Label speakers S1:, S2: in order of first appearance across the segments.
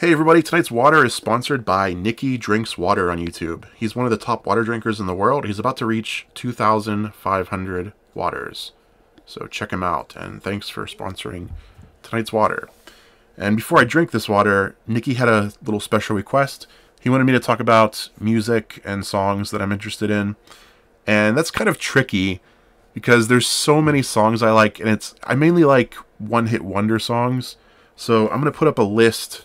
S1: Hey everybody, tonight's water is sponsored by Nicky Drinks Water on YouTube. He's one of the top water drinkers in the world. He's about to reach 2,500 waters. So check him out, and thanks for sponsoring tonight's water. And before I drink this water, Nicky had a little special request. He wanted me to talk about music and songs that I'm interested in. And that's kind of tricky because there's so many songs I like, and it's I mainly like one-hit wonder songs. So I'm going to put up a list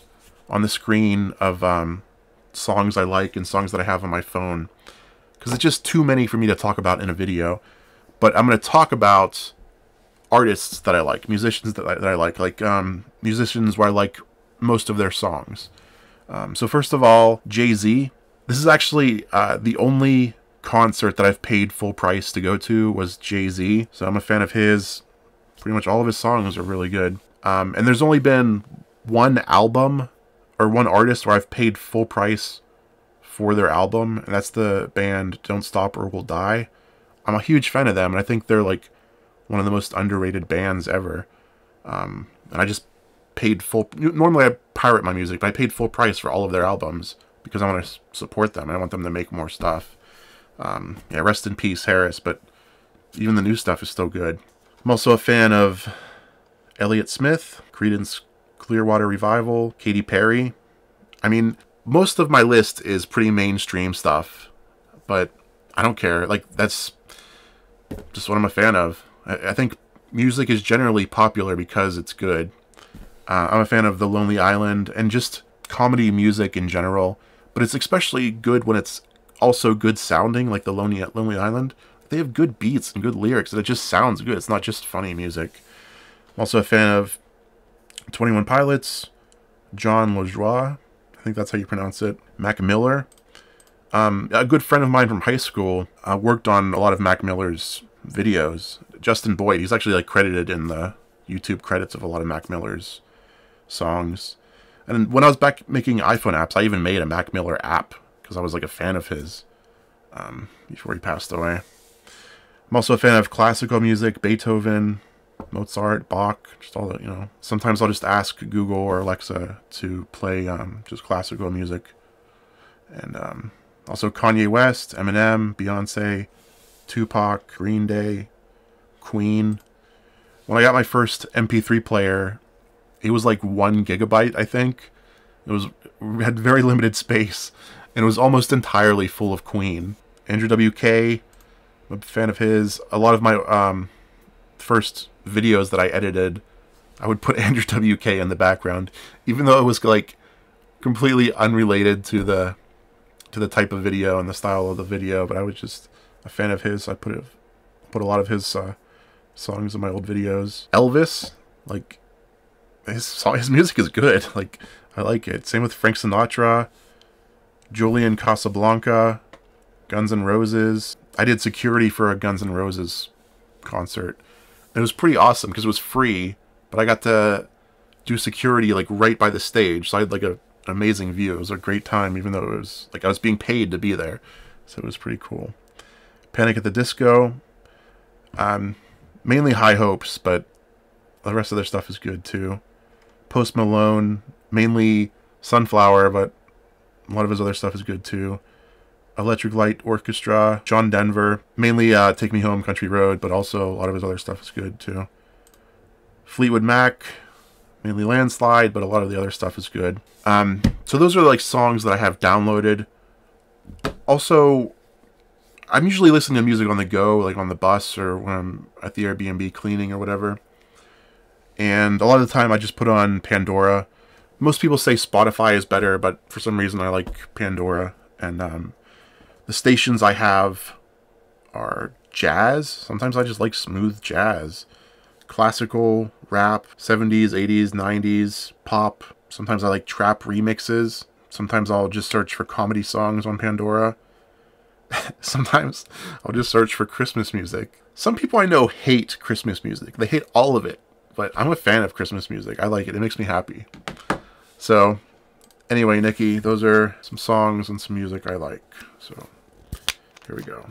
S1: on the screen of um, songs I like and songs that I have on my phone because it's just too many for me to talk about in a video. But I'm going to talk about artists that I like, musicians that I, that I like, like um, musicians where I like most of their songs. Um, so first of all, Jay-Z. This is actually uh, the only concert that I've paid full price to go to was Jay-Z. So I'm a fan of his. Pretty much all of his songs are really good. Um, and there's only been one album or one artist where I've paid full price for their album, and that's the band Don't Stop or We'll Die. I'm a huge fan of them, and I think they're like one of the most underrated bands ever. Um, and I just paid full. Normally, I pirate my music, but I paid full price for all of their albums because I want to support them. I want them to make more stuff. Um, yeah, rest in peace, Harris. But even the new stuff is still good. I'm also a fan of Elliott Smith, Creedence Clearwater Revival, Katy Perry. I mean, most of my list is pretty mainstream stuff, but I don't care. Like, that's just what I'm a fan of. I, I think music is generally popular because it's good. Uh, I'm a fan of The Lonely Island and just comedy music in general, but it's especially good when it's also good sounding, like The Lonely, Lonely Island. They have good beats and good lyrics, and it just sounds good. It's not just funny music. I'm also a fan of 21 Pilots, Jon Lajoie, I think that's how you pronounce it, Mac Miller. Um, a good friend of mine from high school uh, worked on a lot of Mac Miller's videos. Justin Boyd, he's actually like credited in the YouTube credits of a lot of Mac Miller's songs. And when I was back making iPhone apps, I even made a Mac Miller app because I was like a fan of his um, before he passed away. I'm also a fan of classical music, Beethoven, Mozart, Bach, just all the, you know. Sometimes I'll just ask Google or Alexa to play um, just classical music. And um, also Kanye West, Eminem, Beyonce, Tupac, Green Day, Queen. When I got my first MP3 player, it was like one gigabyte, I think. It was had very limited space, and it was almost entirely full of Queen. Andrew WK, I'm a fan of his. A lot of my um, first videos that I edited, I would put Andrew WK in the background, even though it was like completely unrelated to the to the type of video and the style of the video. But I was just a fan of his. I put put a lot of his uh, songs in my old videos. Elvis, like his song, his music is good. Like I like it. Same with Frank Sinatra, Julian Casablanca, Guns N' Roses. I did security for a Guns N' Roses concert it was pretty awesome because it was free, but I got to do security like right by the stage, so I had like a, an amazing view. It was a great time, even though it was like I was being paid to be there, so it was pretty cool. Panic at the Disco, um, mainly High Hopes, but the rest of their stuff is good too. Post Malone, mainly Sunflower, but a lot of his other stuff is good too. Electric Light Orchestra, John Denver, mainly uh, Take Me Home, Country Road, but also a lot of his other stuff is good too. Fleetwood Mac, mainly Landslide, but a lot of the other stuff is good. Um, so those are like songs that I have downloaded. Also, I'm usually listening to music on the go, like on the bus or when I'm at the Airbnb cleaning or whatever. And a lot of the time I just put on Pandora. Most people say Spotify is better, but for some reason I like Pandora. And um, the stations I have are jazz. Sometimes I just like smooth jazz. Classical, rap, 70s, 80s, 90s, pop. Sometimes I like trap remixes. Sometimes I'll just search for comedy songs on Pandora. Sometimes I'll just search for Christmas music. Some people I know hate Christmas music. They hate all of it. But I'm a fan of Christmas music. I like it. It makes me happy. So, anyway, Nicky, those are some songs and some music I like. So, here we go.